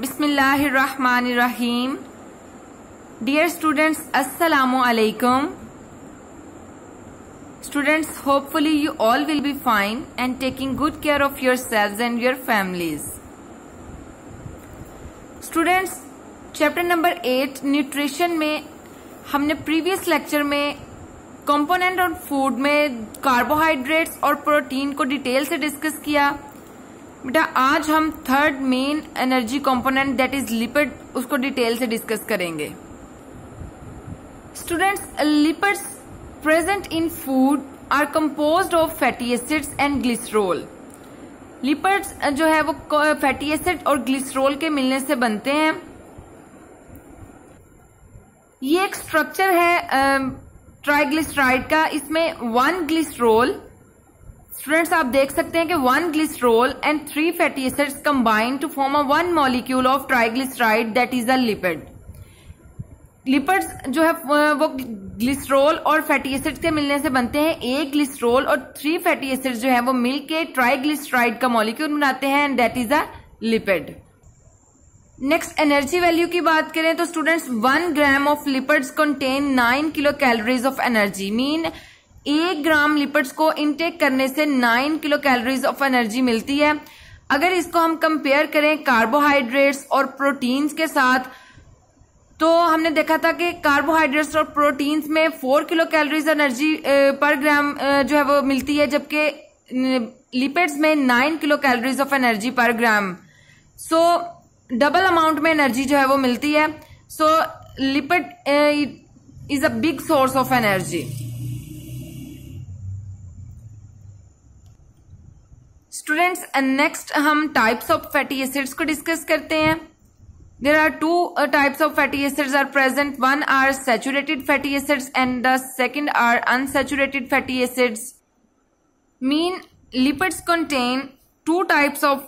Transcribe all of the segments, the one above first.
बिस्मिल्लाहिर्रहमानिर्रहीम। Dear students अस्सलामु अलैकुम hopefully you all will be fine and taking good care of your selves and your families. Students chapter number eight nutrition में हमने previous lecture में component और food में carbohydrates और protein को डिटेल से डिस्कस किया। बेटा, आज हम third main energy component that is lipid उसको डिटेल से डिस्कस करेंगे। Students lipids present in food are composed of fatty acids and glycerol lipids जो है वो फैटी एसिड और ग्लिसरोल के मिलने से बनते हैं। ये एक स्ट्रक्चर है ट्राइग्लिसराइड का। इसमें वन ग्लिसरोल स्टूडेंट्स आप देख सकते हैं कि one glycerol and three fatty acids combine to form a one molecule of triglyceride that is a lipid lipids जो है, वो ग्लिसरोल और फैटी एसिड्स के मिलने से बनते हैं। एक ग्लिस्ट्रोल और थ्री फैटी एसिड्स जो है, वो मिलके ट्राइग्लिसराइड का मॉलिक्यूल बनाते हैं and that is a lipid next energy value की बात करें तो students one gram of lipids contain nine kilo calories of energy mean एक ग्राम लिपिड्स को इनटेक करने से nine kilo calories of energy मिलती है। अगर इसको हम कंपेयर करें कार्बोहाइड्रेट्स और प्रोटीन्स के साथ तो हमने देखा था कि कार्बोहाइड्रेट्स और प्रोटीन्स में four kilo calories energy per ग्राम जो है वो मिलती है, जबकि लिपिड्स में nine kilo calories of energy per gram so double amount में एनर्जी जो है वो मिलती है। So lipid is a big source of energy students next हम टाइप्स ऑफ़ फैटी एसिड्स को डिस्कस करते हैं। There are two types of fatty acids are present one are saturated fatty acids and the second are unsaturated fatty acids mean lipids contain two types of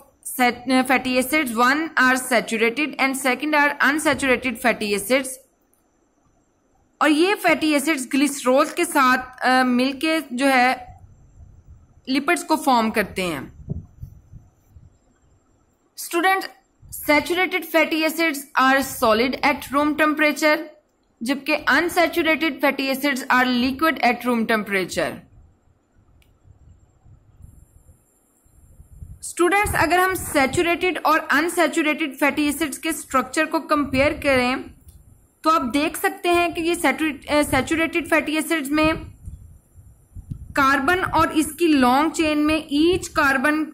fatty acids. One are saturated and second are unsaturated fatty acids. और ये fatty acids glycerol के साथ मिलके जो है lipids को form करते हैं। Student saturated fatty acids are solid at room temperature जबकि unsaturated fatty acids are liquid at room temperature students अगर हम सैचुरेटेड और अनसैचुरेटेड फैटी एसिड्स के स्ट्रक्चर को कंपेयर करें तो आप देख सकते हैं कि ये सैचुरेटेड फैटी एसिड्स में कार्बन और इसकी लॉन्ग चेन में each carbon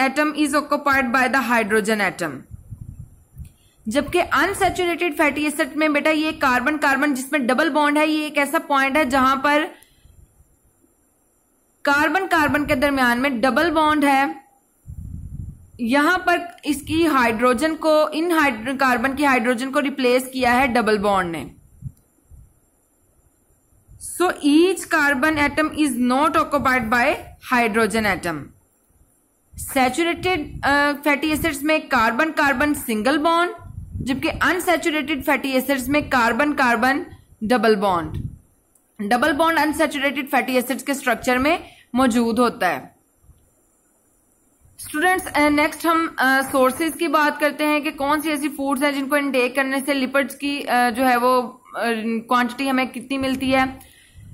atom is occupied by the hydrogen atom जबकि अनसैचुरेटेड फैटी एसिड में बेटा ये कार्बन कार्बन जिसमें डबल बॉन्ड है, ये एक ऐसा पॉइंट है जहाँ पर कार्बन कार्बन के दरमियान में डबल बॉन्ड है। यहाँ पर इसकी हाइड्रोजन को, इन कार्बन की हाइड्रोजन को रिप्लेस किया है डबल बॉन्ड ने। So each carbon atom is not occupied by hydrogen atom saturated fatty acids में कार्बन कार्बन सिंगल बॉन्ड जबकि अनसेचुरेटेड फैटी एसिड्स में carbon carbon double bond double bond unsaturated fatty acids के structure में मौजूद होता है। Students next हम sources uh, की बात करते हैं कि कौन सी ऐसी फूड्स हैं जिनको इनटेक करने से लिपिड्स की uh, जो है वो क्वांटिटी uh, हमें कितनी मिलती है।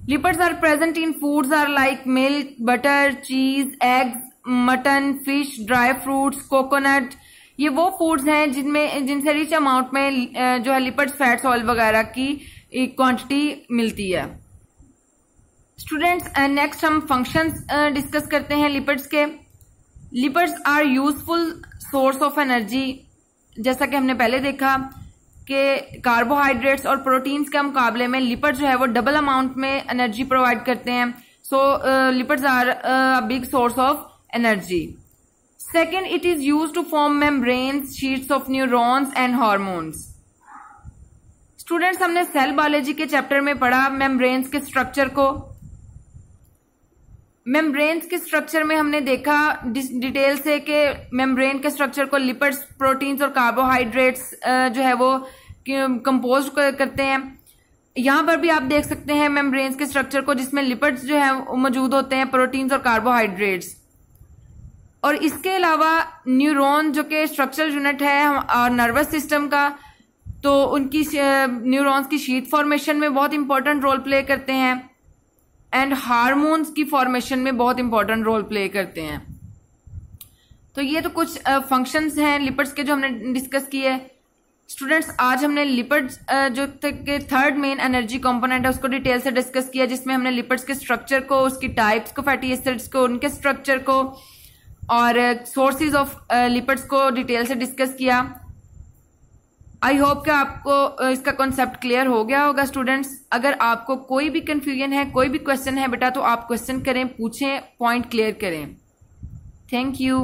Lipids are present in foods are like milk butter cheese eggs mutton, fish, dry fruits, coconut, ये वो फूड्स हैं जिनमें, जिनसे रिच अमाउंट में जो है लिपिड्स फैट्स ऑयल वगैरह की क्वांटिटी मिलती है। स्टूडेंट्स नेक्स्ट हम फ़ंक्शंस डिस्कस करते हैं लिपिड्स के। Lipids are useful source of energy जैसा कि हमने पहले देखा कि कार्बोहाइड्रेट्स और प्रोटीन्स के मुकाबले में लिपिड जो है वो डबल अमाउंट में एनर्जी प्रोवाइड करते हैं। So lipids are big source of energy second it is used to form membranes sheets of neurons and hormones students हमने सेल बायोलॉजी के चैप्टर में पढ़ा मेम्ब्रेन्स के स्ट्रक्चर को. मेम्ब्रेन्स के स्ट्रक्चर में हमने देखा डिटेल से कि मेम्ब्रेन के स्ट्रक्चर को लिपिड्स प्रोटीन्स और कार्बोहाइड्रेट्स जो है वो कंपोज करते हैं. यहाँ पर भी आप देख सकते हैं मेम्ब्रेन्स के स्ट्रक्चर को जिसमें लिपिड्स जो है मौजूद होते हैं प्रोटीन्स और कार्बोहाइड्रेट्स और इसके अलावा न्यूरॉन जो कि स्ट्रक्चरल यूनिट है और नर्वस सिस्टम का तो उनकी न्यूरॉन्स की शीट फॉर्मेशन में बहुत इंपॉर्टेंट रोल प्ले करते हैं एंड हार्मोन्स की फॉर्मेशन में बहुत इंपॉर्टेंट रोल प्ले करते हैं। तो ये तो कुछ फ़ंक्शंस हैं लिपिड्स के जो हमने डिस्कस किए। स्टूडेंट्स आज हमने लिपिड्स जो के थर्ड मेन एनर्जी कंपोनेंट है, उसको डिटेल से डिस्कस किया, जिसमें हमने लिपिड्स के स्ट्रक्चर को, उसकी टाइप्स को फैटी एसिड्स को, उनके स्ट्रक्चर को और सोर्सेज ऑफ़ लिपिड्स को डिटेल से डिस्कस किया। आई होप कि आपको इसका कॉन्सेप्ट क्लियर हो गया होगा स्टूडेंट्स अगर आपको कोई भी कंफ्यूजन है, कोई भी क्वेश्चन है बेटा तो आप क्वेश्चन करें, पूछें पॉइंट क्लियर करें। Thank you